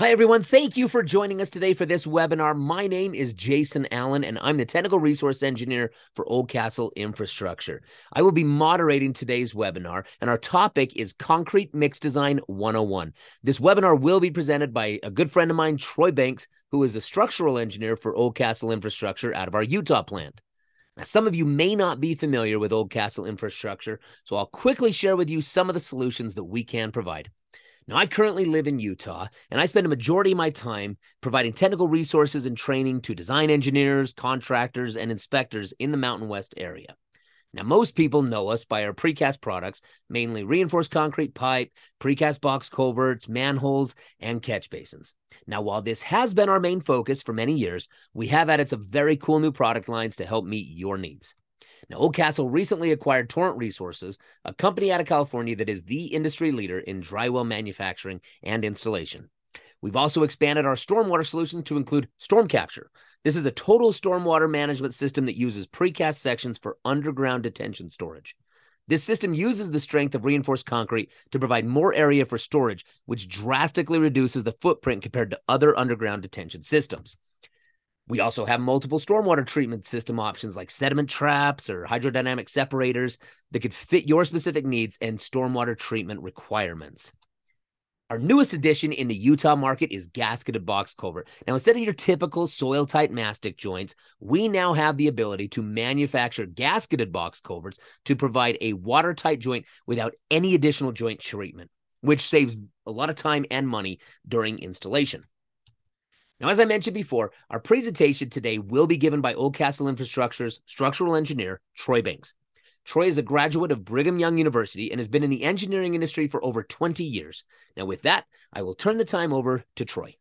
Hi, everyone. Thank you for joining us today for this webinar. My name is Jason Allen, and I'm the Technical Resource Engineer for Oldcastle Infrastructure. I will be moderating today's webinar, and our topic is Concrete Mix Design 101. This webinar will be presented by a good friend of mine, Troy Banks, who is a structural engineer for Oldcastle Infrastructure out of our Utah plant. Now, some of you may not be familiar with Oldcastle Infrastructure, so I'll quickly share with you some of the solutions that we can provide. Now, I currently live in Utah, and I spend a majority of my time providing technical resources and training to design engineers, contractors, and inspectors in the Mountain West area. Now, most people know us by our precast products, mainly reinforced concrete pipe, precast box culverts, manholes, and catch basins. Now, while this has been our main focus for many years, we have added some very cool new product lines to help meet your needs. Now, Oldcastle recently acquired Torrent Resources, a company out of California that is the industry leader in drywell manufacturing and installation. We've also expanded our stormwater solutions to include StormCapture. This is a total stormwater management system that uses precast sections for underground detention storage. This system uses the strength of reinforced concrete to provide more area for storage, which drastically reduces the footprint compared to other underground detention systems. We also have multiple stormwater treatment system options like sediment traps or hydrodynamic separators that could fit your specific needs and stormwater treatment requirements. Our newest addition in the Utah market is gasketed box culvert. Now, instead of your typical soil tight mastic joints, we now have the ability to manufacture gasketed box culverts to provide a watertight joint without any additional joint treatment, which saves a lot of time and money during installation. Now, as I mentioned before, our presentation today will be given by Oldcastle Infrastructure's structural engineer, Troy Banks. Troy is a graduate of Brigham Young University and has been in the engineering industry for over 20 years. Now, with that, I will turn the time over to Troy.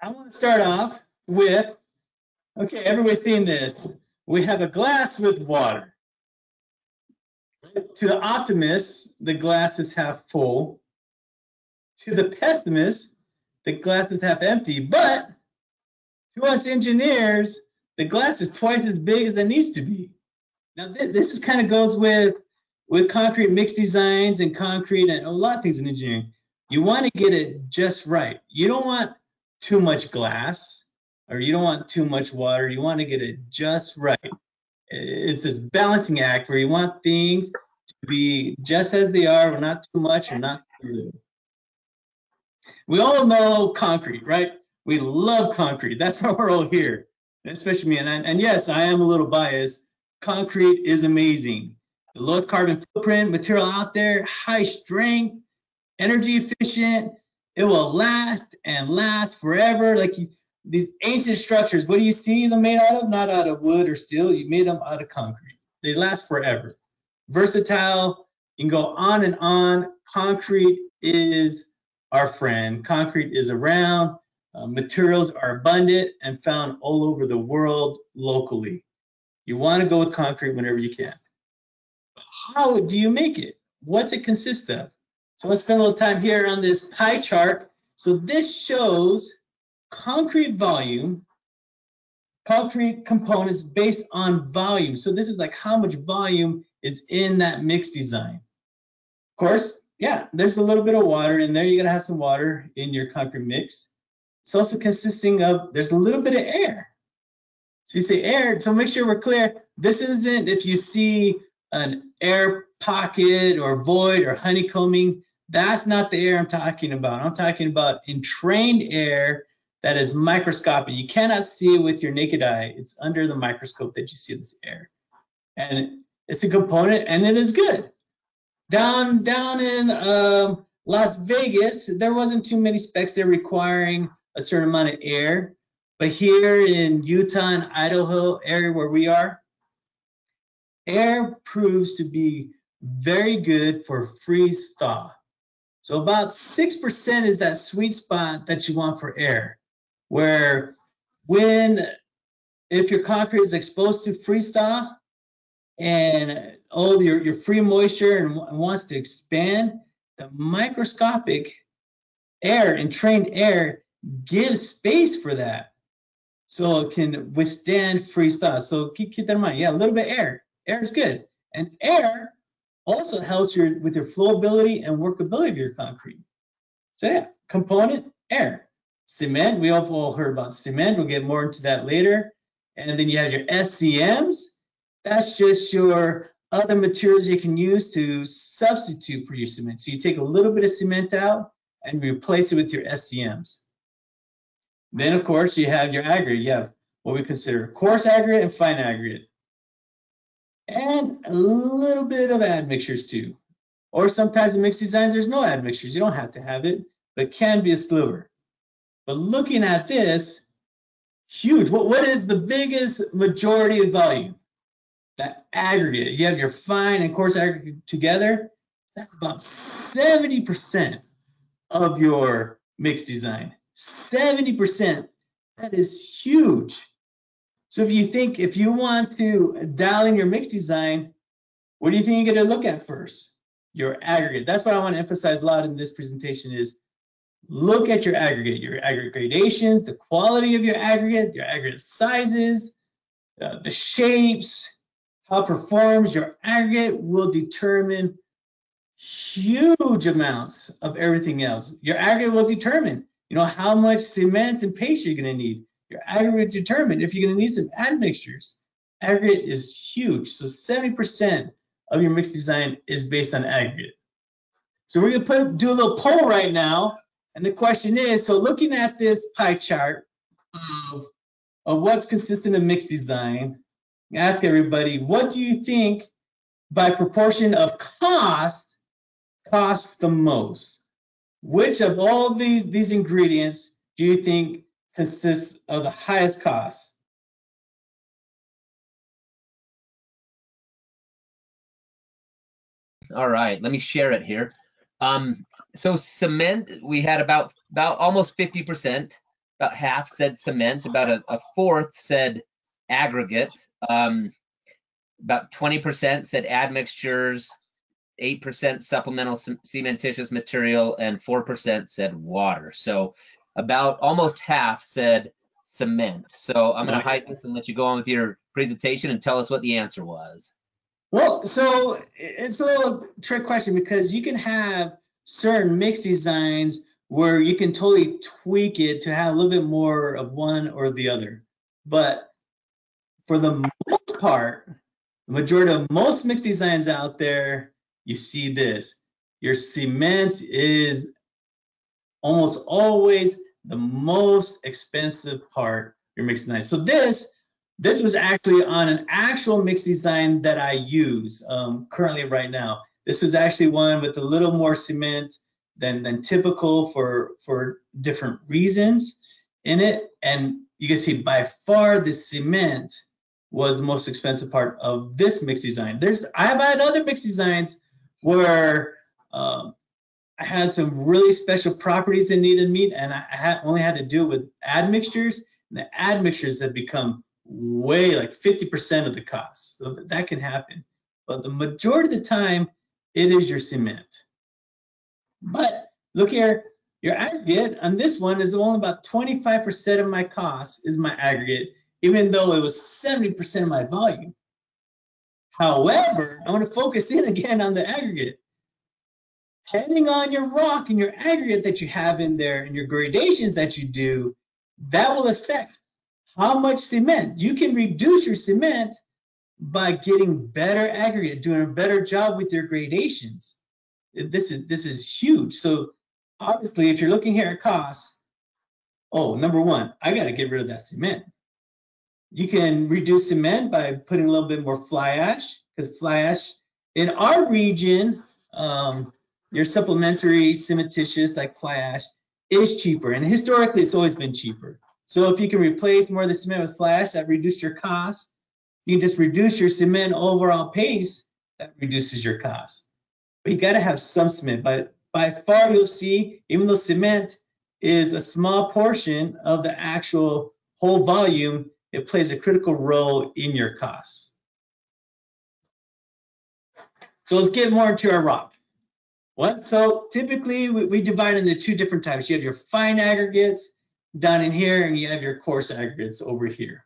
I want to start off with okay, everybody's seen this. We have a glass with water. To the optimist, the glass is half full to the pessimist, the glass is half empty. But to us engineers, the glass is twice as big as it needs to be. Now, th- this is kind of goes with with concrete mixed designs and concrete and a lot of things in engineering. You want to get it just right. You don't want too much glass or you don't want too much water. You want to get it just right. It's this balancing act where you want things to be just as they are, but not too much or not too little. We all know concrete, right? We love concrete. That's why we're all here, especially me. And, and yes, I am a little biased. Concrete is amazing. The lowest carbon footprint material out there, high strength, energy efficient. It will last and last forever. Like these ancient structures, what do you see them made out of? Not out of wood or steel. You made them out of concrete. They last forever. Versatile. You can go on and on. Concrete is our friend. Concrete is around, uh, materials are abundant and found all over the world locally. You want to go with concrete whenever you can. How do you make it? What's it consist of? So I'm going to spend a little time here on this pie chart. So this shows concrete volume, concrete components based on volume. So this is like how much volume is in that mix design. Of course, yeah, there's a little bit of water in there. You're gonna have some water in your concrete mix. It's also consisting of, there's a little bit of air. So you say air, so make sure we're clear. This isn't if you see an air pocket or void or honeycombing, that's not the air I'm talking about. I'm talking about entrained air that is microscopic. You cannot see it with your naked eye. It's under the microscope that you see this air. And it's a component and it is good. Down down in um, Las Vegas, there wasn't too many specs there requiring a certain amount of air. But here in Utah and Idaho area where we are, air proves to be very good for freeze thaw. So about 6% is that sweet spot that you want for air, where when if your concrete is exposed to freeze thaw and oh, your, your free moisture and, and wants to expand, the microscopic air entrained air gives space for that. So it can withstand freeze thaw. So keep, keep that in mind. Yeah, a little bit air. Air is good. And air also helps your with your flowability and workability of your concrete. So yeah, component air. Cement, we have all heard about cement. We'll get more into that later. And then you have your SCMs. That's just your other materials you can use to substitute for your cement. So you take a little bit of cement out and replace it with your SCMs. Then of course you have your aggregate. You have what we consider coarse aggregate and fine aggregate. And a little bit of admixtures too. Or sometimes in mixed designs, there's no admixtures. You don't have to have it, but can be a sliver. But looking at this, huge. What, what is the biggest majority of volume? That aggregate. You have your fine and coarse aggregate together. That's about 70% of your mixed design. 70%. That is huge. So if you think, if you want to dial in your mixed design, what do you think you're to look at first? Your aggregate. That's what I want to emphasize a lot in this presentation is look at your aggregate, your aggregate gradations, the quality of your aggregate, your aggregate sizes, uh, the shapes, how it performs. Your aggregate will determine huge amounts of everything else. Your aggregate will determine, you know, how much cement and paste you're going to need your aggregate determine if you're going to need some admixtures. Aggregate is huge. So 70% of your mix design is based on aggregate. So we're going to put do a little poll right now. And the question is, so looking at this pie chart of, of what's consistent of mixed design, ask everybody, what do you think by proportion of cost costs the most? Which of all these, these ingredients do you think consists of the highest cost. All right, let me share it here. Um, so cement, we had about about almost 50%, about half said cement, about a, a fourth said aggregate, um, about 20% said admixtures, 8% supplemental cementitious material, and 4% said water. So about almost half said cement. So I'm going to hide this and let you go on with your presentation and tell us what the answer was. Well, so it's a little trick question because you can have certain mixed designs where you can totally tweak it to have a little bit more of one or the other. But for the most part, the majority of most mixed designs out there, you see this. Your cement is almost always the most expensive part your mix design. So this this was actually on an actual mix design that I use um, currently right now. This was actually one with a little more cement than than typical for for different reasons in it. And you can see by far the cement was the most expensive part of this mix design. There's I've had other mix designs where um, I had some really special properties that needed meat, and I had only had to do it with admixtures. And the admixtures have become way like 50% of the cost. So that can happen. But the majority of the time, it is your cement. But look here, your aggregate on this one is only about 25% of my cost is my aggregate, even though it was 70% of my volume. However, I want to focus in again on the aggregate depending on your rock and your aggregate that you have in there and your gradations that you do, that will affect how much cement. You can reduce your cement by getting better aggregate, doing a better job with your gradations. This is this is huge. So obviously, if you're looking here at costs, oh, number one, I got to get rid of that cement. You can reduce cement by putting a little bit more fly ash, because fly ash in our region, um, your supplementary cementitious like fly ash is cheaper. And historically, it's always been cheaper. So if you can replace more of the cement with fly ash, that reduces your cost. You can just reduce your cement overall pace, that reduces your cost. But you got to have some cement. But by far, you'll see, even though cement is a small portion of the actual whole volume, it plays a critical role in your costs. So let's get more into our rock. What? So typically we, we divide into two different types. You have your fine aggregates down in here and you have your coarse aggregates over here.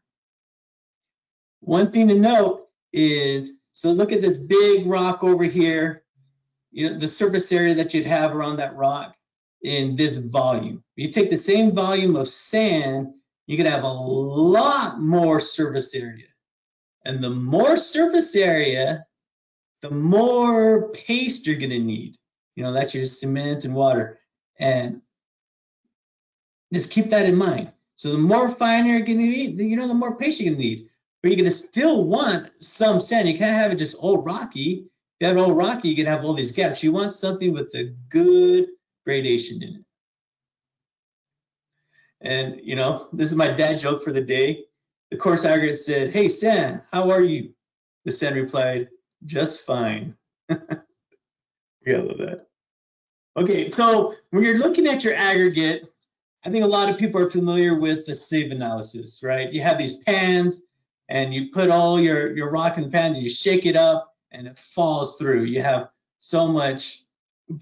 One thing to note is, So look at this big rock over here, you know, the surface area that you'd have around that rock in this volume. You take the same volume of sand, you could have a lot more surface area. And the more surface area, the more paste you're going to need. You know, that's your cement and water. And just keep that in mind. So the more fine you're going to need, you know, the more paste you're to need. But you're going to still want some sand. You can't have it just all rocky. If you have it all rocky, you can have all these gaps. You want something with a good gradation in it. And, you know, this is my dad joke for the day. The course aggregate said, Hey, San, how are you? The San replied, Just fine. yeah, I love that. Okay, so when you're looking at your aggregate, I think a lot of people are familiar with the sieve analysis, right? You have these pans and you put all your, your rock in the pans and you shake it up and it falls through. You have so much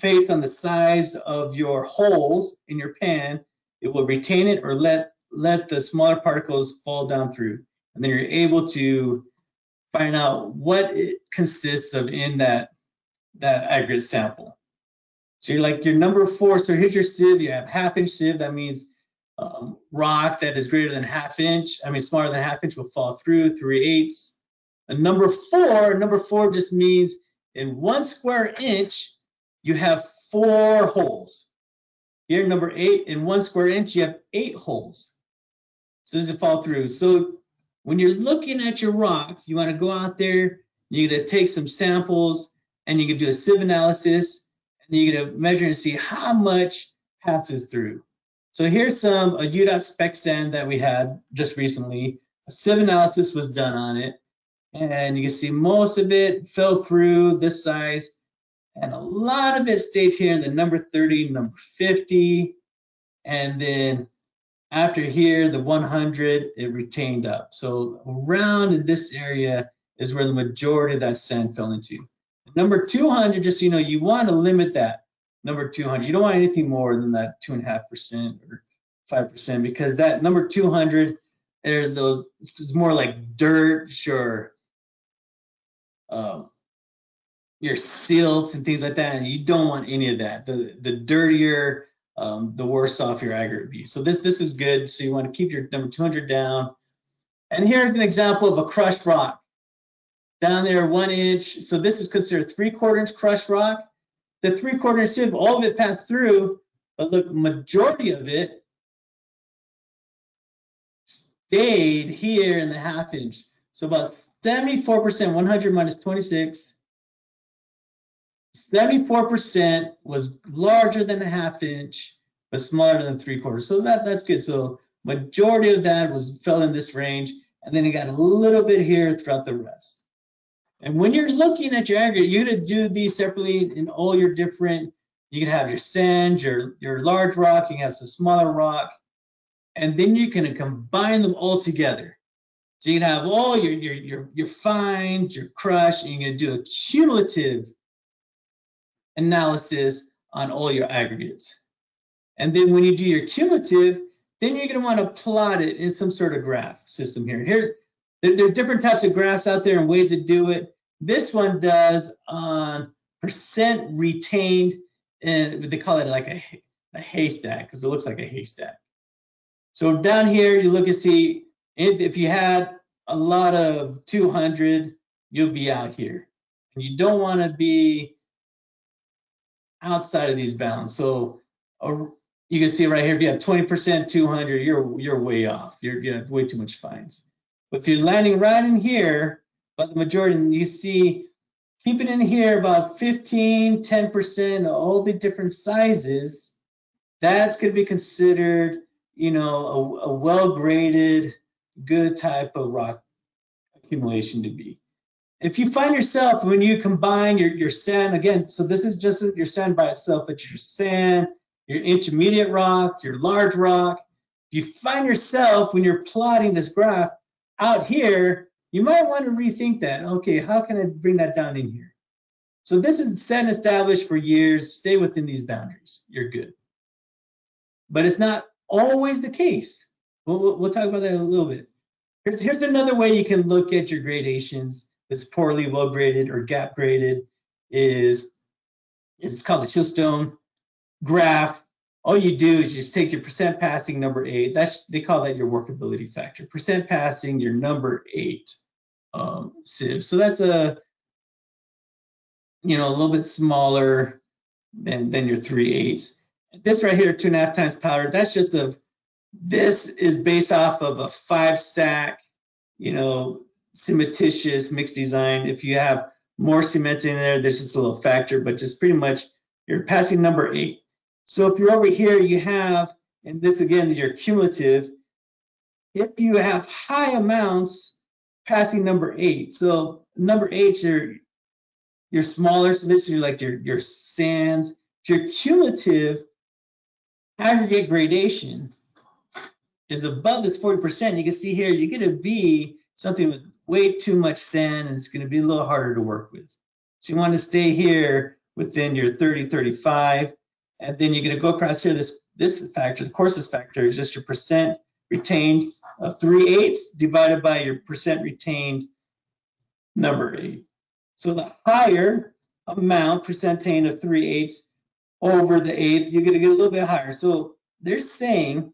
based on the size of your holes in your pan, it will retain it or let let the smaller particles fall down through. And then you're able to find out what it consists of in that, that aggregate sample. So you're like your number four, so here's your sieve, you have half inch sieve, that means um, rock that is greater than half inch, I mean smaller than half inch will fall through, three eighths. And number four, number four just means in one square inch, you have four holes. Here, number eight, in one square inch, you have eight holes. So does it fall through? So when you're looking at your rocks, you want to go out there, you're going to take some samples, and you can do a sieve analysis, and you're going to measure and see how much passes through. So here's some a UDOT spec sand that we had just recently. A sieve analysis was done on it, and you can see most of it fell through this size, and a lot of it stayed here in the number 30, number 50, and then after here, the 100, it retained up. So around in this area is where the majority of that sand fell into. Number 200, just so you know, you want to limit that number 200. You don't want anything more than that 2.5% or 5% because that number 200, there those it's more like dirt, sure. Um, your silts and things like that, and you don't want any of that. The the dirtier, um, the worse off your aggregate be. So this this is good. So you want to keep your number 200 down. And here's an example of a crushed rock. Down there, one inch. So this is considered three quarter inch crushed rock. The three quarter inch sieve, all of it passed through, but look, majority of it stayed here in the half inch. So about 74%, 100 minus 26, 74% was larger than a half inch, but smaller than three quarters. So that that's good. So majority of that was fell in this range, and then it got a little bit here throughout the rest. And when you're looking at your aggregate, you're gonna do these separately in all your different. You can have your sand, your your large rock, you can have some smaller rock, and then you can combine them all together. So you can have all your your your your fines, your crush, and you're gonna do a cumulative analysis on all your aggregates. And then when you do your cumulative, then you're going to want to plot it in some sort of graph system here. And Here's there's different types of graphs out there and ways to do it. This one does on percent retained, and they call it like a, a haystack because it looks like a haystack. So down here, you look and see if you had a lot of 200, you'll be out here. And you don't want to be outside of these bounds. So uh, you can see right here, if you have 20%, 200, you're you're way off. You're you have way too much fines. But if you're landing right in here, but the majority, you see, keep it in here about 15, 10%, all the different sizes, that's going to be considered, you know, a, a well-graded, good type of rock accumulation to be if you find yourself when you combine your, your sand again, so this is just your sand by itself, it's your sand, your intermediate rock, your large rock. If you find yourself when you're plotting this graph out here, you might want to rethink that. Okay, how can I bring that down in here? So this is sand established for years. Stay within these boundaries. You're good. But it's not always the case. We'll, we'll, we'll talk about that in a little bit. Here's, here's another way you can look at your gradations that's poorly well graded or gap graded is it's called the Shilstone graph. All you do is just take your percent passing number eight. That's they call that your workability factor. Percent passing your number eight um, sieve. So that's a you know a little bit smaller than than your three eights. This right here, two and a half times powder. That's just a this is based off of a five sack, you know, cementitious mixed design. If you have more cement in there, there's just a little factor, but just pretty much you're passing number eight. So if you're over here, you have, and this again is your cumulative, if you have high amounts passing number eight. So number eight, you're you're smaller, so this is like your, your sands. Your cumulative aggregate gradation is above this 40%. You can see here, you get a V, something with way too much sand, and it's going to be a little harder to work with. So you want to stay here within your 30, 35, and then you're going to go across here. This this factor, the coarseness factor, is just your percent retained of 3 eighths divided by your percent retained number 8. So the higher amount, percent retained of 3 eighths over the eighth, you're going to get a little bit higher. So they're saying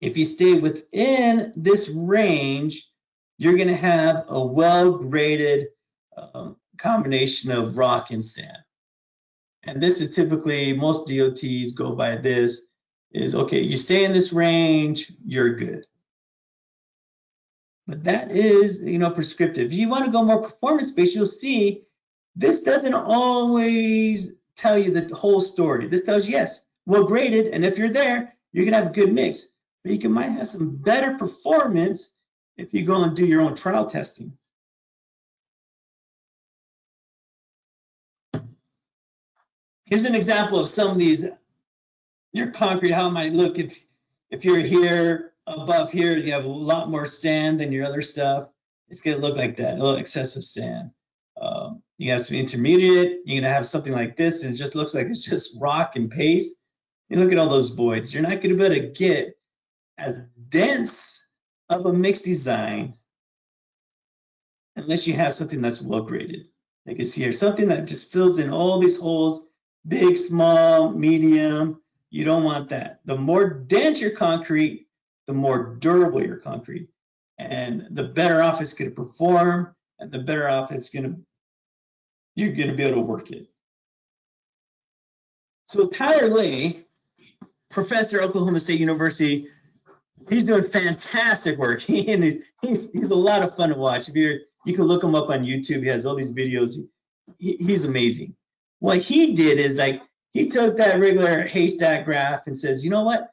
if you stay within this range, you're going to have a well-graded um, combination of rock and sand. And this is typically, most DOTs go by this, is okay, you stay in this range, you're good. But that is, you know, prescriptive. If you want to go more performance-based, you'll see this doesn't always tell you the whole story. This tells you, yes, well graded, and if you're there, you're gonna have a good mix. But you can, might have some better performance if you go and do your own trial testing. Here's an example of some of these, your concrete, how it might look if, if you're here above here, you have a lot more sand than your other stuff. It's gonna look like that, a little excessive sand. Um, you have some intermediate, you're gonna have something like this, and it just looks like it's just rock and paste. You look at all those voids. You're not gonna be able to get as dense of a mixed design unless you have something that's well graded. Like you see here, something that just fills in all these holes, big, small, medium. You don't want that. The more dense your concrete, the more durable your concrete. And the better off it's going to perform, and the better off it's going to, you're going to be able to work it. So Tyler professor at Oklahoma State University, he's doing fantastic work. He, and he's, he's, he's a lot of fun to watch. If you're, you can look him up on YouTube. He has all these videos. He, he's amazing. What he did is like he took that regular haystack graph and says, you know what?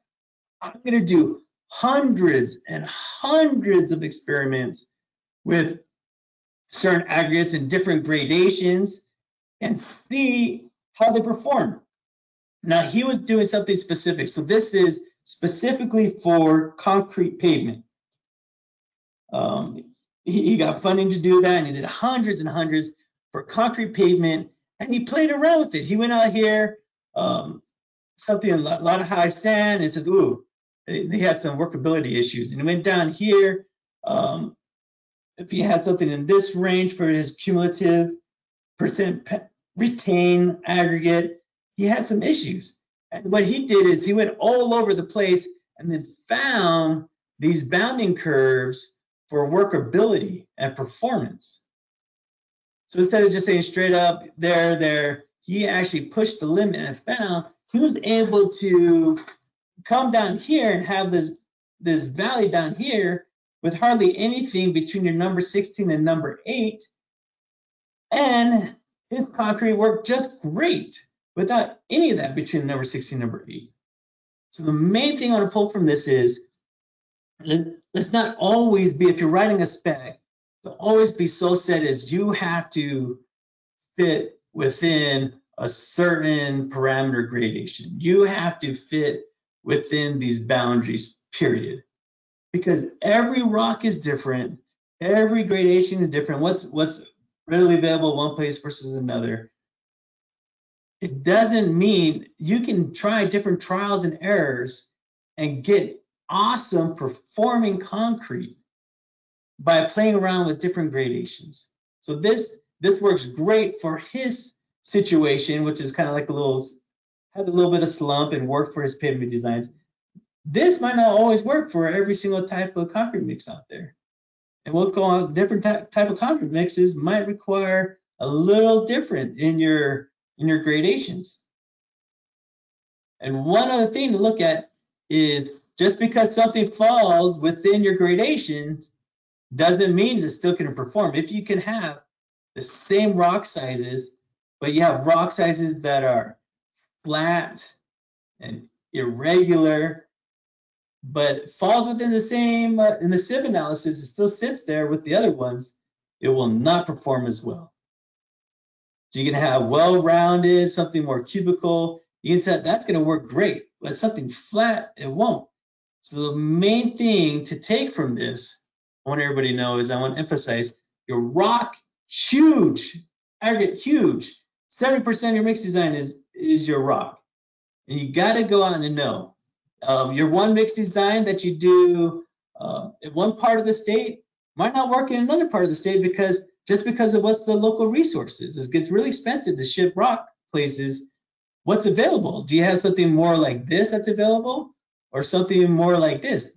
I'm going to do hundreds and hundreds of experiments with certain aggregates and different gradations and see how they perform. Now he was doing something specific. So this is specifically for concrete pavement. Um, he, he, got funding to do that and he did hundreds and hundreds for concrete pavement and he played around with it. He went out here, um, something, a lot, a lot of high sand and said, ooh, they, had some workability issues. And he went down here, um, if he had something in this range for his cumulative percent retain aggregate, he had some issues. And what he did is he went all over the place and then found these bounding curves for workability and performance. So instead of just saying straight up there, there, he actually pushed the limit and found he was able to come down here and have this this valley down here with hardly anything between your number 16 and number 8 and his concrete worked just great without any of that between number 16 and number 8. So the main thing I want to pull from this is let's, let's not always be, if you're writing a spec, to always be so set as you have to fit within a certain parameter gradation. You have to fit within these boundaries, period. Because every rock is different, every gradation is different. What's what's readily available one place versus another it doesn't mean you can try different trials and errors and get awesome performing concrete by playing around with different gradations. So this this works great for his situation, which is kind of like a little had a little bit of slump and worked for his pavement designs. This might not always work for every single type of concrete mix out there. And we'll go on different type, type of concrete mixes might require a little different in your in your gradations. And one other thing to look at is just because something falls within your gradation doesn't mean it's still going to perform. If you can have the same rock sizes, but you have rock sizes that are flat and irregular, but falls within the same, uh, in the sieve analysis, it still sits there with the other ones, it will not perform as well. So you can have well-rounded, something more cubical. You can say that's going to work great, but something flat, it won't. So the main thing to take from this, I want everybody to know is I want to emphasize your rock, huge, aggregate, huge. 70% of your mix design is, is your rock. And you got to go out and know. Um, your one mix design that you do uh, in one part of the state might not work in another part of the state because just because of what's the local resources. It gets really expensive to ship rock places. What's available? Do you have something more like this that's available or something more like this?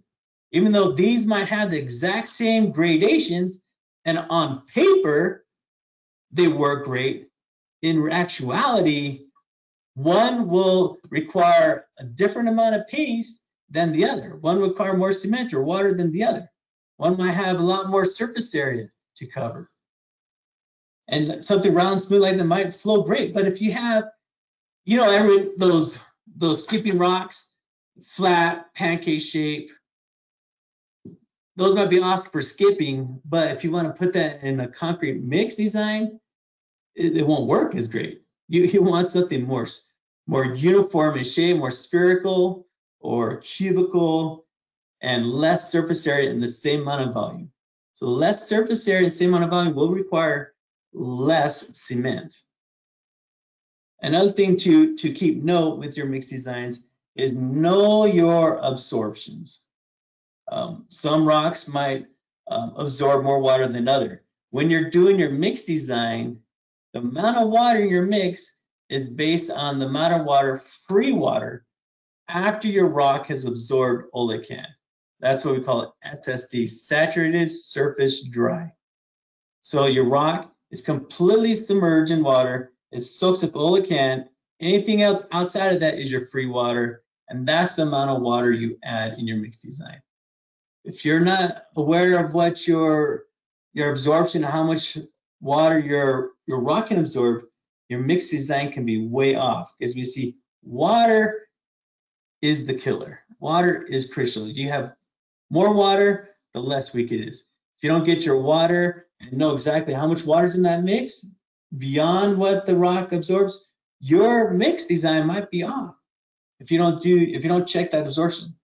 Even though these might have the exact same gradations and on paper, they work great. In actuality, one will require a different amount of paste than the other. One will require more cement or water than the other. One might have a lot more surface area to cover and something round smooth like that might flow great. But if you have, you know, every those those skipping rocks, flat pancake shape, those might be off for skipping. But if you want to put that in a concrete mix design, it, it won't work as great. You you want something more more uniform in shape, more spherical or cubical, and less surface area in the same amount of volume. So less surface area and same amount of volume will require less cement. Another thing to, to keep note with your mix designs is know your absorptions. Um, some rocks might um, absorb more water than other. When you're doing your mix design, the amount of water in your mix is based on the amount of water, free water, after your rock has absorbed oleocan. That's what we call it SSD, saturated surface dry. So your rock is completely submerged in water. It soaks up all it can. Anything else outside of that is your free water, and that's the amount of water you add in your mix design. If you're not aware of what your your absorption, how much water your your rock can absorb, your mix design can be way off because we see water is the killer. Water is crucial. You have more water, the less weak it is. If you don't get your water and know exactly how much water's in that mix beyond what the rock absorbs, your mix design might be off if you don't do if you don't check that absorption.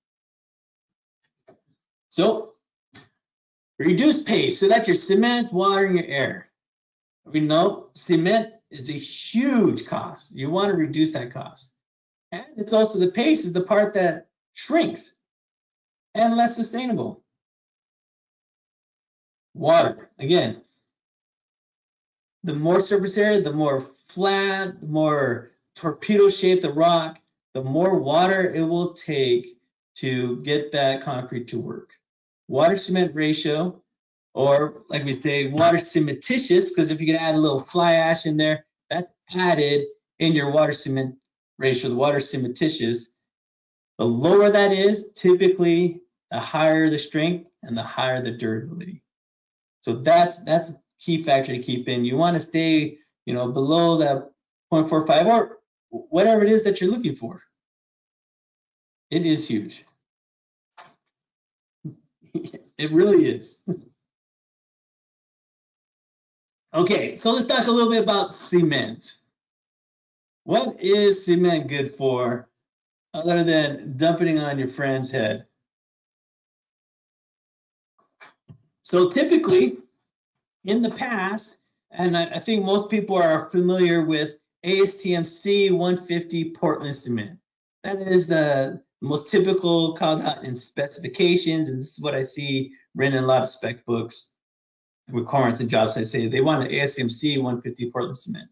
So reduce pace So that's your cement, water, and your air. We know cement is a huge cost. You want to reduce that cost. And it's also the pace is the part that shrinks and less sustainable. Water, again, the more surface area, the more flat, the more torpedo shaped the rock, the more water it will take to get that concrete to work. Water cement ratio, or like we say, water cementitious, because if you can add a little fly ash in there, that's added in your water cement ratio, the water cementitious. The lower that is, typically the higher the strength and the higher the durability. So that's that's key factor to keep in. You want to stay, you know, below that 0.45 or whatever it is that you're looking for. It is huge. it really is. okay, so let's talk a little bit about cement. What is cement good for other than dumping on your friend's head? So typically, in the past, and I, I think most people are familiar with ASTM C150 Portland cement. That is the most typical called out in specifications, and this is what I see written in a lot of spec books. requirements and jobs. I say they want an ASTM-C 150 Portland cement.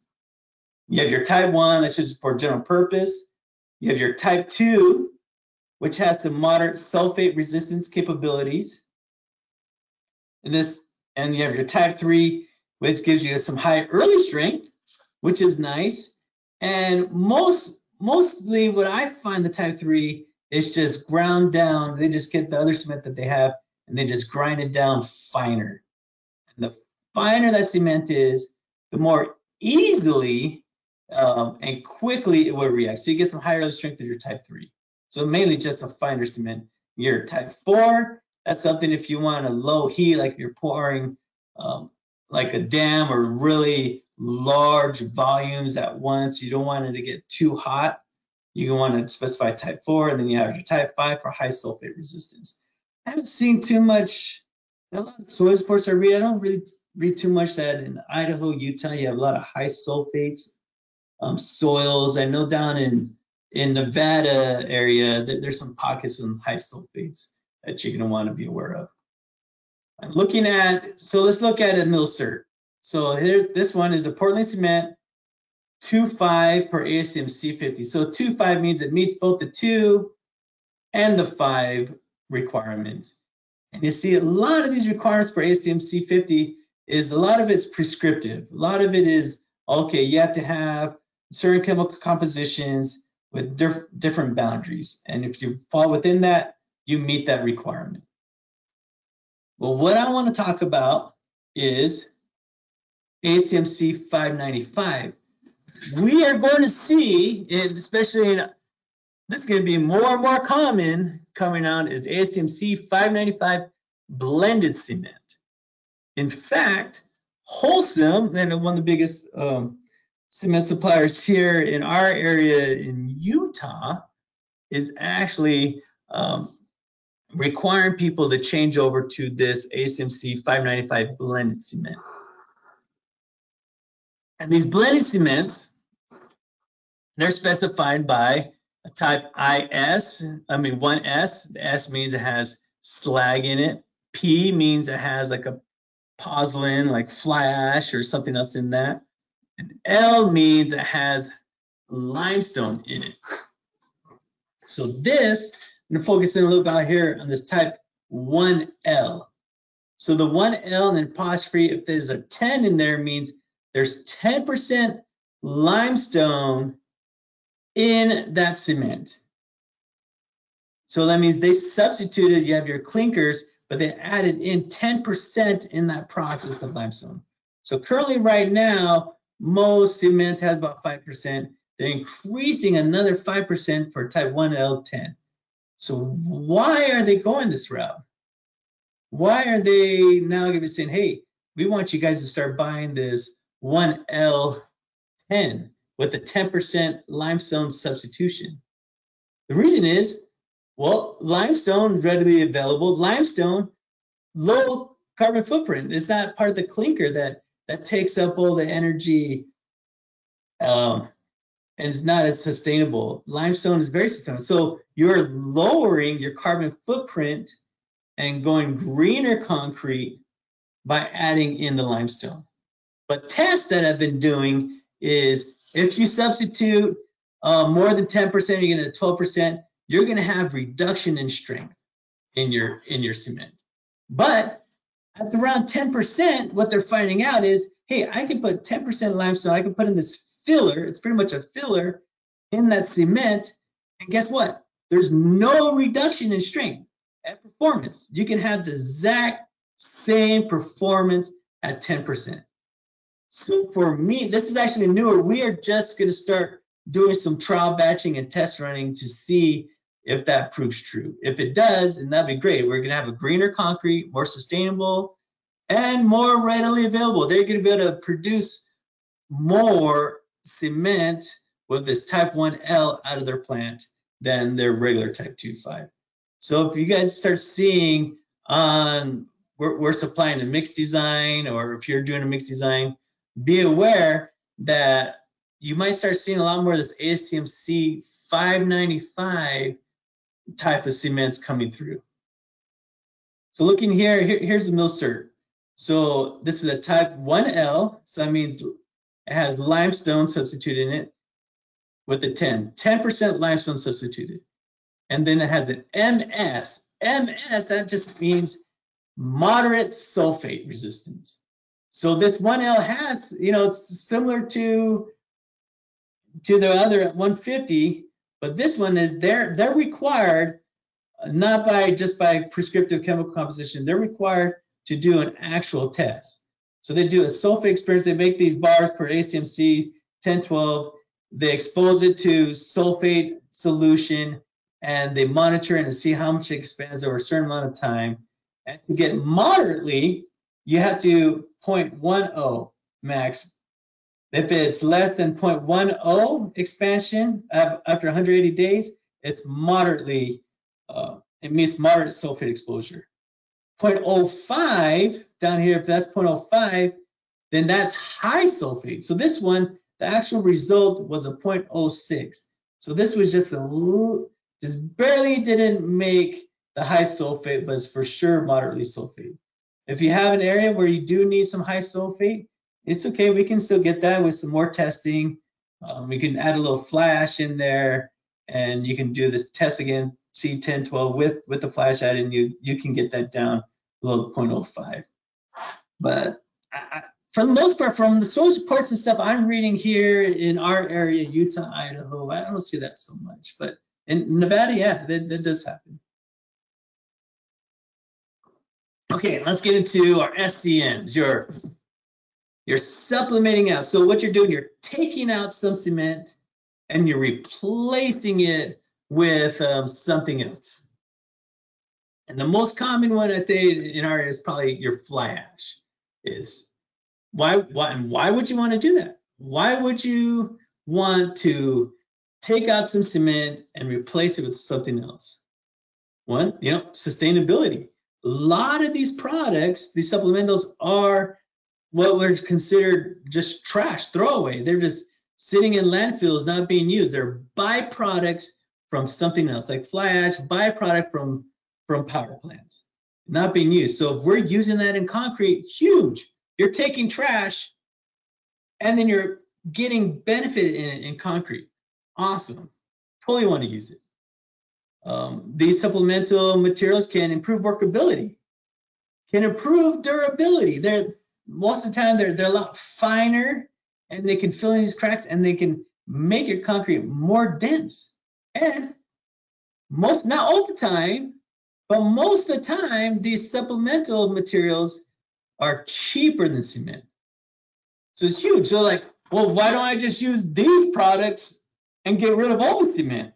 You have your type one, that's just for general purpose. You have your type two, which has some moderate sulfate resistance capabilities. And this, and you have your type three, which gives you some high early strength, which is nice. And most, mostly what I find the type three is just ground down. They just get the other cement that they have and they just grind it down finer. And the finer that cement is, the more easily um, and quickly it will react. So you get some higher strength of your type 3. So mainly just a finer cement. Your type 4, that's something if you want a low heat, like you're pouring um, like a dam or really large volumes at once, you don't want it to get too hot. You want to specify type 4, and then you have your type 5 for high sulfate resistance. I haven't seen too much, a lot of soil sports I read, I don't really read too much that in Idaho, Utah, you have a lot of high sulfates um, soils. I know down in in Nevada area that there's some pockets of high sulfates that you're gonna want to be aware of. I'm looking at, so let's look at a mill cert. So here, this one is a Portland cement 2.5 per ASTM C50. So 2.5 means it meets both the 2 and the 5 requirements. And you see a lot of these requirements for ASTM C50 is a lot of it's prescriptive. A lot of it is, okay, you have to have certain chemical compositions with diff different boundaries. And if you fall within that, you meet that requirement. Well, what I want to talk about is ASTM-C 595. We are going to see, especially in, this is going to be more and more common coming out, is ASTM-C 595 blended cement. In fact, Holcim, and one of the biggest um, cement suppliers here in our area in Utah is actually um, requiring people to change over to this ASTM-C 595 blended cement. And these blended cements, they're specified by a type IS, I mean 1S, the S means it has slag in it. P means it has like a pozzolan, like fly ash or something else in that. And L means it has limestone in it. So this, Gonna focus in a little bit here on this type 1L. So the 1L and then apostrophe, if there's a 10 in there, means there's 10% limestone in that cement. So that means they substituted, you have your clinkers, but they added in 10% in that process of limestone. So currently right now, most cement has about 5%. They're increasing another 5% for type 1L10. So why are they going this route? Why are they now giving saying, hey, we want you guys to start buying this 1L10 with a 10% limestone substitution? The reason is, well, limestone readily available. Limestone, low carbon footprint. It's not part of the clinker that that takes up all the energy um, and it's not as sustainable. Limestone is very sustainable. So you're lowering your carbon footprint and going greener concrete by adding in the limestone. But tests that I've been doing is if you substitute uh, more than 10%, you're gonna 12%, you're gonna have reduction in strength in your in your cement. But at around 10%, what they're finding out is, hey, I can put 10% limestone, I can put in this filler, it's pretty much a filler in that cement, and guess what? There's no reduction in strength at performance. You can have the exact same performance at 10%. So for me, this is actually newer. We are just going to start doing some trial batching and test running to see if that proves true. If it does, and that'd be great. We're gonna have a greener concrete, more sustainable, and more readily available. They're gonna be able to produce more cement with this type 1L out of their plant than their regular type 2.5. So if you guys start seeing on we're, we're supplying a mixed design, or if you're doing a mixed design, be aware that you might start seeing a lot more of this ASTM C 595 type of cements coming through. So looking here, here here's the mill cert. So this is a type 1L, so that means it has limestone substituted in it with a 10, 10% limestone substituted. And then it has an MS. MS, that just means moderate sulfate resistance. So this 1L has, you know, it's similar to to the other 150, but this one is they're they're required not by just by prescriptive chemical composition, they're required to do an actual test. So they do a sulfate experience, they make these bars per ASTM-C 1012, they expose it to sulfate solution and they monitor it and see how much it expands over a certain amount of time. And to get moderately, you have to 0.10 max. If it's less than 0.10 expansion after 180 days, it's moderately, uh, it means moderate sulfate exposure. 0.05 down here, if that's 0.05, then that's high sulfate. So this one, the actual result was a 0.06. So this was just a little, just barely didn't make the high sulfate, but it's for sure moderately sulfate. If you have an area where you do need some high sulfate, it's okay. We can still get that with some more testing. Um, we can add a little fly ash in there and you can do this test again, C10, 12 with, with the fly ash add and you, you can get that down below 0.05. But I, for the most part, from the source reports and stuff I'm reading here in our area, Utah, Idaho, I don't see that so much. But in Nevada, yeah, that, that does happen. Okay, let's get into our SCMs, your, you're supplementing out. So what you're doing, you're taking out some cement and you're replacing it with um, something else. And the most common one I say in our is probably your fly ash. It's why, why, and why would you want to do that? Why would you want to take out some cement and replace it with something else? One, you know, sustainability. A lot of these products, these supplementals are what were considered just trash, throwaway. They're just sitting in landfills, not being used. They're byproducts from something else, like fly ash, byproduct from from power plants, not being used. So if we're using that in concrete, huge. You're taking trash and then you're getting benefit in it in concrete. Awesome. Totally want to use it. Um, these supplemental materials can improve workability, can improve durability. They're most of the time they're they're a lot finer and they can fill in these cracks and they can make your concrete more dense. And most not all the time, but most of the time, these supplemental materials are cheaper than cement. So it's huge. So like, well, why don't I just use these products and get rid of all the cement?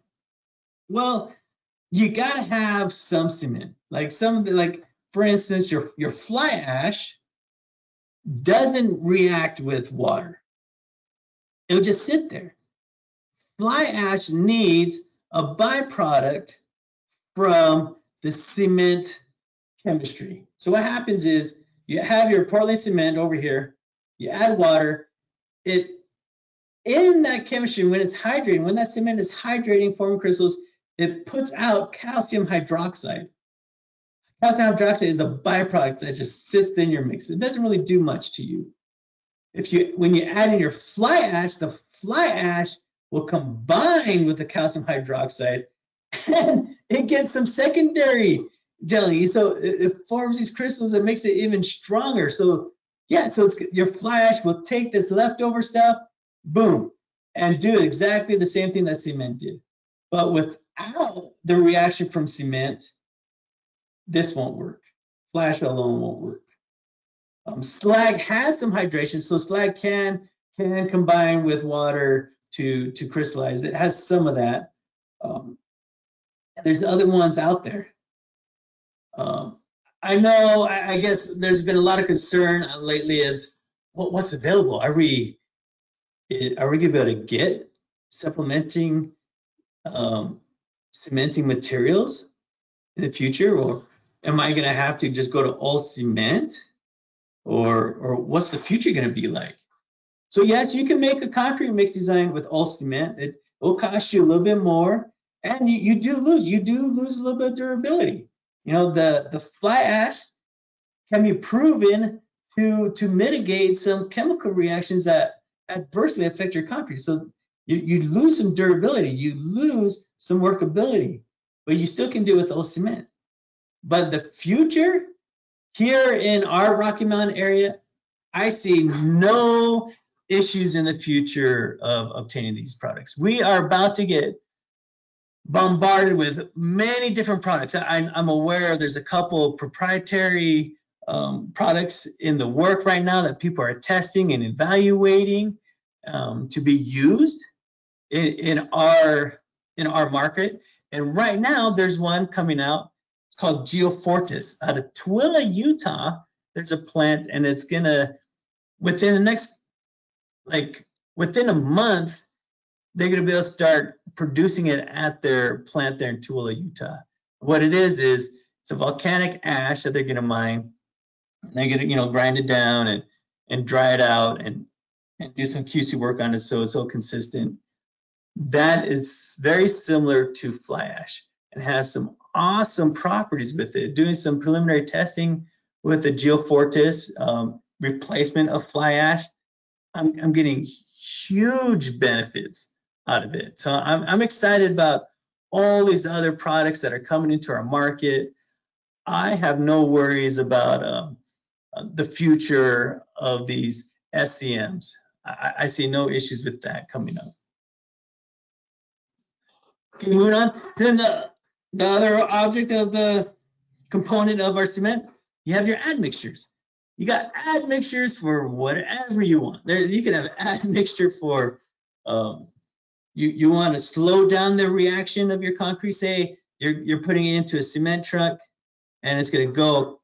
Well, you gotta have some cement. Like some like for instance, your your fly ash doesn't react with water. It'll just sit there. Fly ash needs a byproduct from the cement chemistry. So what happens is you have your Portland cement over here, you add water, it in that chemistry, when it's hydrating, when that cement is hydrating, forming crystals, it puts out calcium hydroxide. Calcium hydroxide is a byproduct that just sits in your mix. It doesn't really do much to you. If you when you add in your fly ash, the fly ash will combine with the calcium hydroxide and it gets some secondary jelly. So it, it forms these crystals and makes it even stronger. So yeah, so your fly ash will take this leftover stuff, boom, and do exactly the same thing that cement did. But without the reaction from cement, this won't work. Fly ash alone won't work. Um, slag has some hydration, so slag can can combine with water to to crystallize. It has some of that. Um, there's other ones out there. Um, I know. I, I, guess there's been a lot of concern lately. Is what, what's available? Are we are we going to be able to get supplementing um, cementing materials in the future, or am I going to have to just go to all cement, or or what's the future going to be like? So yes, you can make a concrete mix design with all cement. It will cost you a little bit more, and you, you do lose. You do lose a little bit of durability. You know, the the fly ash can be proven to, to mitigate some chemical reactions that adversely affect your concrete. So you, you lose some durability, you lose some workability, but you still can do it with old cement. But the future here in our Rocky Mountain area, I see no issues in the future of obtaining these products. We are about to get bombarded with many different products. I, am aware there's a couple proprietary um, products in the work right now that people are testing and evaluating um, to be used in, in our in our market. And right now, there's one coming out. It's called Geofortis out of Tooele, Utah. There's a plant, and it's gonna within the next like within a month, they're gonna be able to start producing it at their plant there in Tooele, Utah. What it is is it's a volcanic ash that they're gonna mine. And they're gonna, you know, grind it down and and dry it out and and do some QC work on it so it's so consistent. That is very similar to fly ash and has some awesome properties with it. Doing some preliminary testing with the Geofortis um, replacement of fly ash, I'm, I'm getting huge benefits out of it. So I'm, I'm excited about all these other products that are coming into our market. I have no worries about um, uh, the future of these SCMs. I, I, see no issues with that coming up. Okay, moving on. Then the, the other object of the component of our cement, you have your admixtures. You got admixtures for whatever you want. There, you can have admixture for um, you you want to slow down the reaction of your concrete. Say you're you're putting it into a cement truck, and it's going to go,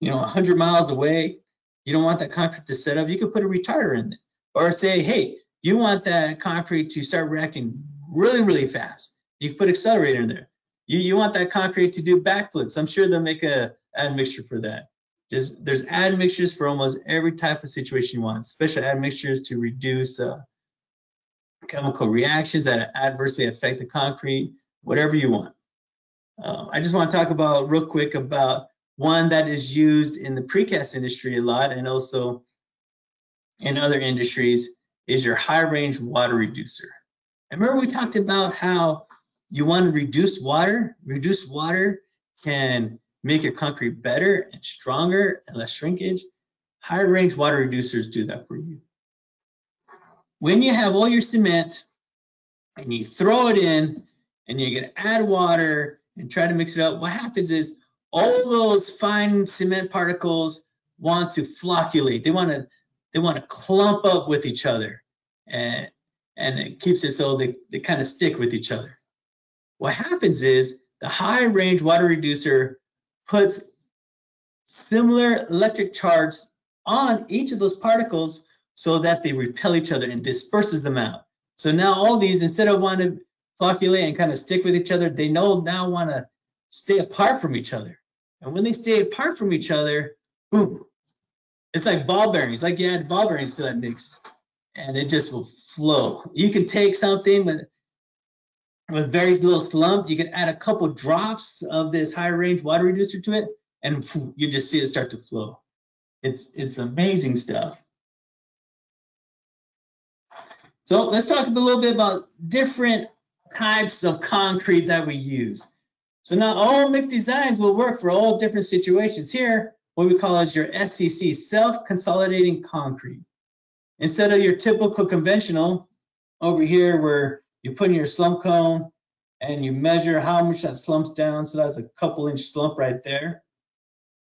you know, 100 miles away. You don't want that concrete to set up. You could put a retarder in there, or say, hey, you want that concrete to start reacting really really fast. You can put accelerator in there. You you want that concrete to do backflips. I'm sure they'll make a admixture for that. Just, there's admixtures for almost every type of situation you want. Special admixtures to reduce uh, chemical reactions that adversely affect the concrete, whatever you want. Uh, I just want to talk about real quick about one that is used in the precast industry a lot and also in other industries is your high range water reducer. And remember we talked about how you want to reduce water. Reduce water can make your concrete better and stronger and less shrinkage. Higher range water reducers do that for you when you have all your cement and you throw it in and going to add water and try to mix it up, what happens is all those fine cement particles want to flocculate. They want to they want to clump up with each other and and it keeps it so they, they kind of stick with each other. What happens is the high range water reducer puts similar electric charge on each of those particles so that they repel each other and disperses them out. So now all these, instead of wanting to flocculate and kind of stick with each other, they know now want to stay apart from each other. And when they stay apart from each other, boom, it's like ball bearings, like you add ball bearings to that mix, and it just will flow. You can take something with with very little slump, you can add a couple drops of this high range water reducer to it, and you just see it start to flow. It's it's amazing stuff. So let's talk a little bit about different types of concrete that we use. So not all mixed designs will work for all different situations. Here, what we call is your SCC, self-consolidating concrete. Instead of your typical conventional, over here where you put in your slump cone and you measure how much that slumps down, so that's a couple inch slump right there.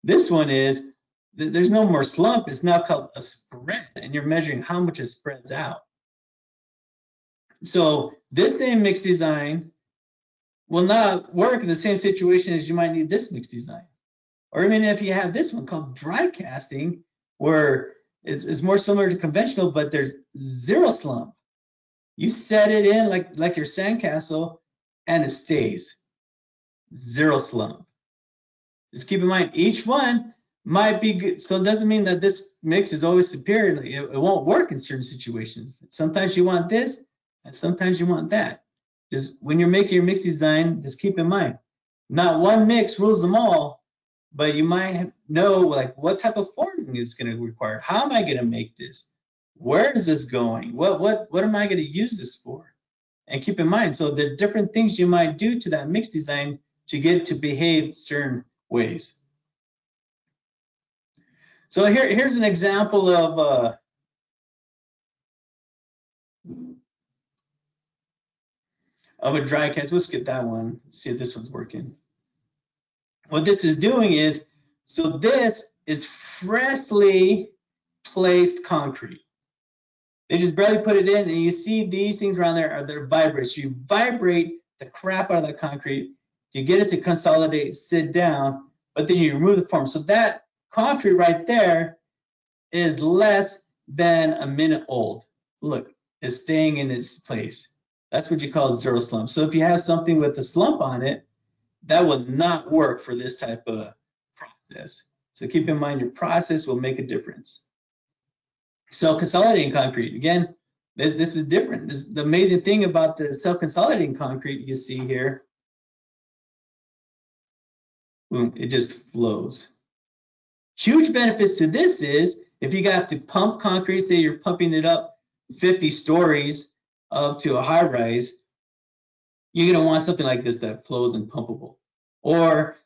This one is, there's no more slump, it's now called a spread, and you're measuring how much it spreads out. So this same mixed design will not work in the same situation as you might need this mixed design. Or even if you have this one called dry casting, where it's, it's more similar to conventional, but there's zero slump. You set it in like, like your sandcastle and it stays. Zero slump. Just keep in mind, each one might be good. So it doesn't mean that this mix is always superior. It, it won't work in certain situations. Sometimes you want this, and sometimes you want that. Just when you're making your mix design, just keep in mind, not one mix rules them all. but you might know like what type of forming is going to require. How am I going to make this? Where is this going? What what what am I going to use this for? And keep in mind, so the different things you might do to that mix design to get to behave certain ways. So here, here's an example of uh, of a dry cast. We'll skip that one. See if this one's working. What this is doing is, so this is freshly placed concrete. They just barely put it in, and you see these things around there are they're vibrating. So you vibrate the crap out of the concrete. You get it to consolidate, sit down, but then you remove the form. So that concrete right there is less than a minute old. Look, it's staying in its place. That's what you call zero slump. So if you have something with a slump on it, that will not work for this type of process. So keep in mind your process will make a difference. So consolidating concrete, again, this, this is different. This, the amazing thing about the self-consolidating concrete you see here, boom, it just flows. Huge benefits to this is if you got to pump concrete, say you're pumping it up 50 stories up to a high rise, you're to want something like this that flows and pumpable. Or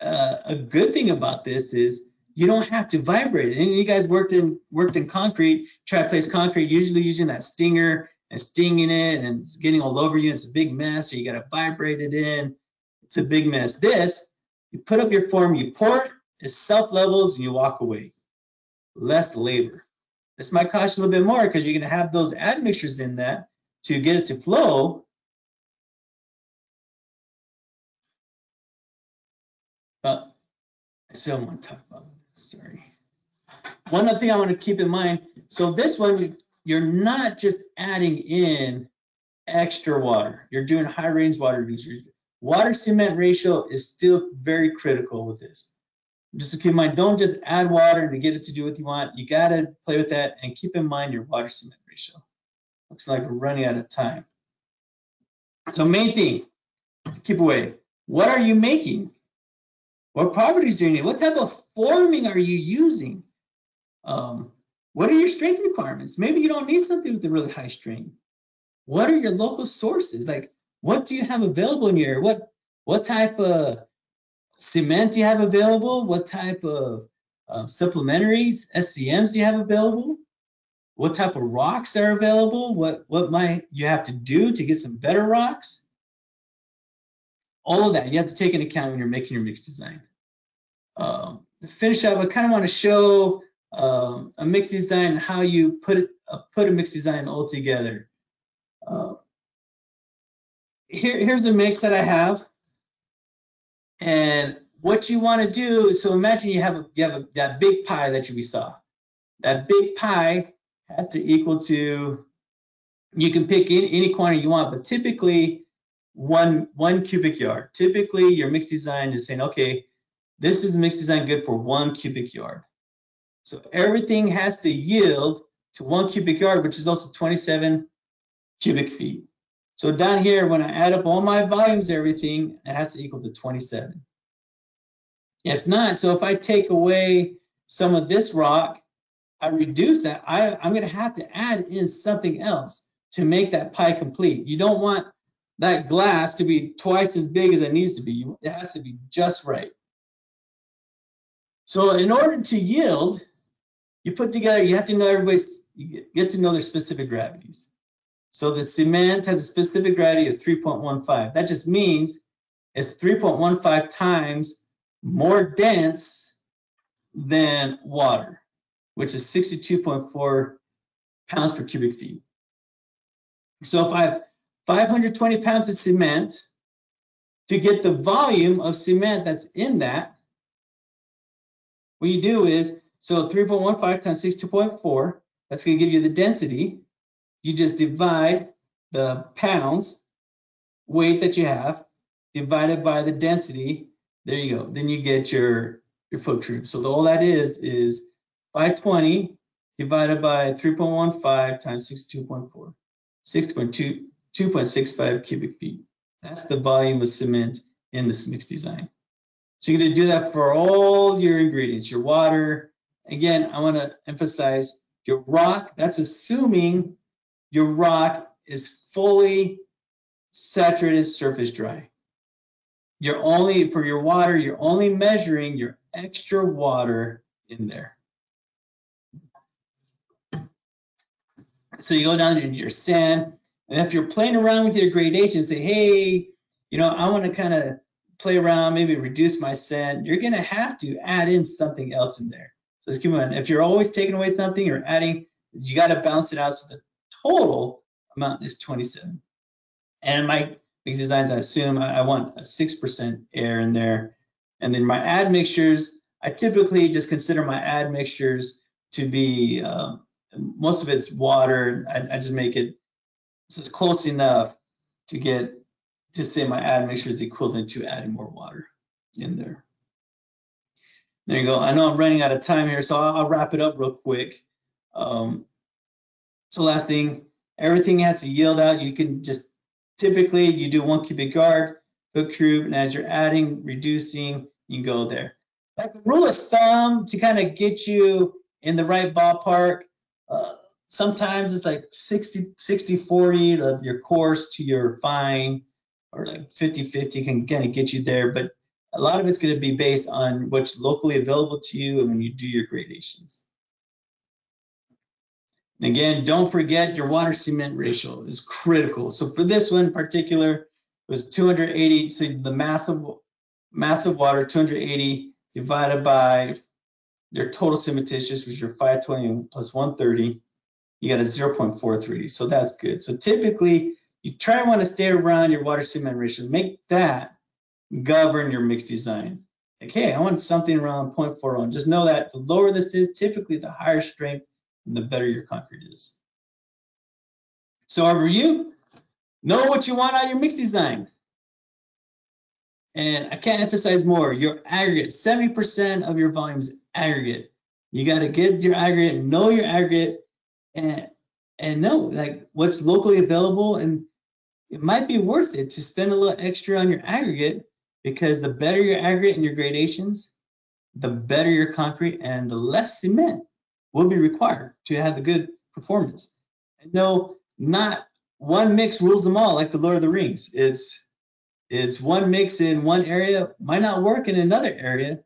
uh, a good thing about this is you don't have to vibrate it. And you guys worked in worked in concrete, try to place concrete, usually using that stinger and stinging it and it's getting all over you. It's a big mess, or you got to vibrate it in. It's a big mess. This, you put up your form, you pour it, it self levels, and you walk away. Less labor. This might cost you a little bit more because you're going to have those admixtures in that to get it to flow. But I still want to talk about. Sorry. One other thing I want to keep in mind. So this one, you're not just adding in extra water. You're doing high range water use. Water cement ratio is still very critical with this just to keep in mind, don't just add water to get it to do what you want. You got to play with that and keep in mind your water cement ratio. Looks like we're running out of time. So main thing keep away, what are you making? What properties do you need? What type of forming are you using? Um, what are your strength requirements? Maybe you don't need something with a really high strength. What are your local sources? Like, what do you have available in your what what type of cement do you have available? What type of uh, supplementaries, SCMs do you have available? What type of rocks are available? What what might you have to do to get some better rocks? All of that you have to take into account when you're making your mix design. Um, to finish up, I kind of want to show um, a mix design how you put it uh, put a mix design all together. Uh, here, here's a mix that I have. And what you want to do so imagine you have a, you have a, that big pie that you saw. That big pie has to equal to, you can pick any, any quantity you want, but typically one one cubic yard. Typically, your mix design is saying, okay, this is a mix design good for one cubic yard. So everything has to yield to one cubic yard, which is also 27 cubic feet. So down here, when I add up all my volumes, everything, it has to equal to 27. If not, so if I take away some of this rock, I reduce that, I, I'm gonna have to add in something else to make that pie complete. You don't want that glass to be twice as big as it needs to be. It has to be just right. So in order to yield, you put together, you have to know everybody's, you get to know their specific gravities. So the cement has a specific gravity of 3.15. That just means it's 3.15 times more dense than water, which is 62.4 pounds per cubic feet. So if I have 520 pounds of cement, to get the volume of cement that's in that, what you do is, so 3.15 times 62.4, that's going to give you the density you just divide the pounds weight that you have divided by the density. There you go. Then you get your your foot cube. So all that is is 520 divided by 3.15 times 62.4, 6.2, 2.65 cubic feet. That's the volume of cement in this mix design. So you're gonna do that for all your ingredients, your water. Again, I wanna emphasize your rock, that's assuming your rock is fully saturated surface dry. You're only, for your water, you're only measuring your extra water in there. So you go down into your sand, and if you're playing around with your gradation, say, hey, you know, I want to kind of play around, maybe reduce my sand, you're going to have to add in something else in there. So let's keep on. If you're always taking away something or adding, you got to balance it out so the total amount is 27. And my mix designs, I assume I, want a 6% air in there. And then my admixtures, I typically just consider my admixtures to be, um, most of it's water. I, I just make it so it's close enough to get, to say my admixture is equivalent to adding more water in there. There you go. I know I'm running out of time here, so I'll, wrap it up real quick. Um, so last thing, everything has to yield out. You can just typically you do one cubic yard, hook troop, and as you're adding, reducing, you go there. Like rule of thumb to kind of get you in the right ballpark. Sometimes it's like 60, 60, 40 to your coarse to your fine, or like 50, 50 can kind of get you there. But a lot of it's going to be based on what's locally available to you and when you do your gradations. And again, don't forget your water cement ratio is critical. So for this one in particular, it was 280. So the massive, massive water, 280 divided by your total cementitious, which is your 520 plus 130, you got a 0.43. So that's good. So typically, you try and want to stay around your water cement ratio. Make that govern your mix design. Like, hey, I want something around 0.41. Just know that the lower this is, typically the higher strength and the better your concrete is. So our review, know what you want out of your mix design. And I can't emphasize more, your aggregate, 70% of your volume is aggregate. You got to get your aggregate, know your aggregate, and and know like what's locally available. And it might be worth it to spend a little extra on your aggregate because the better your aggregate and your gradations, the better your concrete and the less cement will be required to have the good performance. And no, not one mix rules them all like the Lord of the Rings. It's it's one mix in one area might not work in another area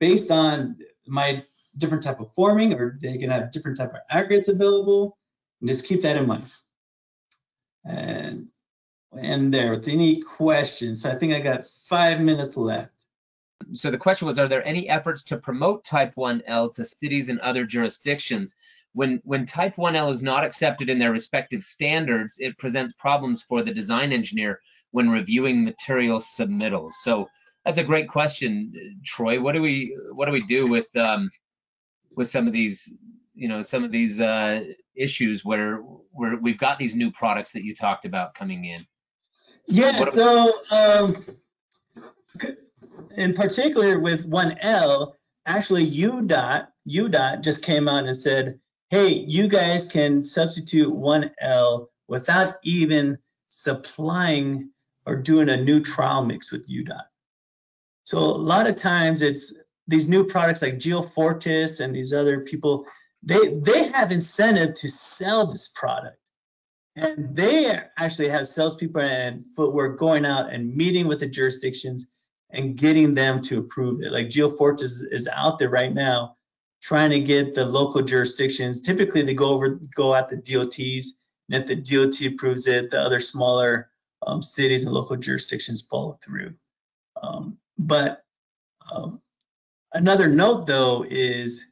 based on my different type of forming or they can have different type of aggregates available. And just keep that in mind. And and there with any questions. So I think I got five minutes left. So the question was, are there any efforts to promote Type 1L to cities and other jurisdictions? When when Type 1L is not accepted in their respective standards, it presents problems for the design engineer when reviewing material submittals. So that's a great question, Troy. What do we what do we do with um, with some of these you know some of these uh, issues where where we've got these new products that you talked about coming in? Yeah. so um, in particular with 1L, actually UDOT, UDOT just came out and said, hey, you guys can substitute 1L without even supplying or doing a new trial mix with UDOT. So a lot of times it's these new products like Geofortis and these other people, they they have incentive to sell this product. And they actually have salespeople and footwork going out and meeting with the jurisdictions and getting them to approve it. Like Geofortis is, is out there right now trying to get the local jurisdictions. Typically, they go over, go at the DOTs, and if the DOT approves it, the other smaller um, cities and local jurisdictions follow through. Um, but um, another note, though, is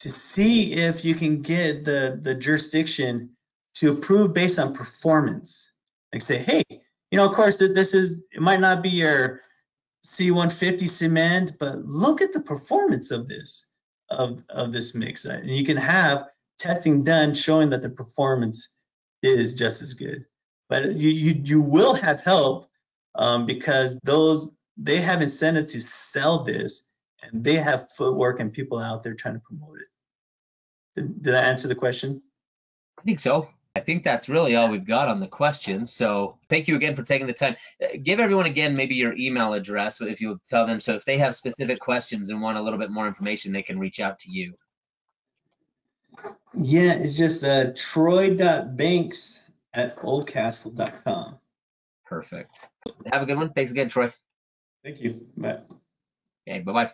to see if you can get the the jurisdiction to approve based on performance. Like say, hey, you know, of course, this is it might not be your C150 cement, but look at the performance of this of of this mix, and you can have testing done showing that the performance is just as good. But you you you will have help um, because those they have incentive to sell this, and they have footwork and people out there trying to promote it. Did, did I answer the question? I think so. I think that's really all we've got on the questions. So thank you again for taking the time. Uh, Give everyone again maybe your email address if you'll tell them. So if they have specific questions and want a little bit more information, they can reach out to you. Yeah, it's just uh, troy.banks at oldcastle.com. Perfect. Have a good one. Thanks again, Troy. Thank you. Bye. Okay, bye bye.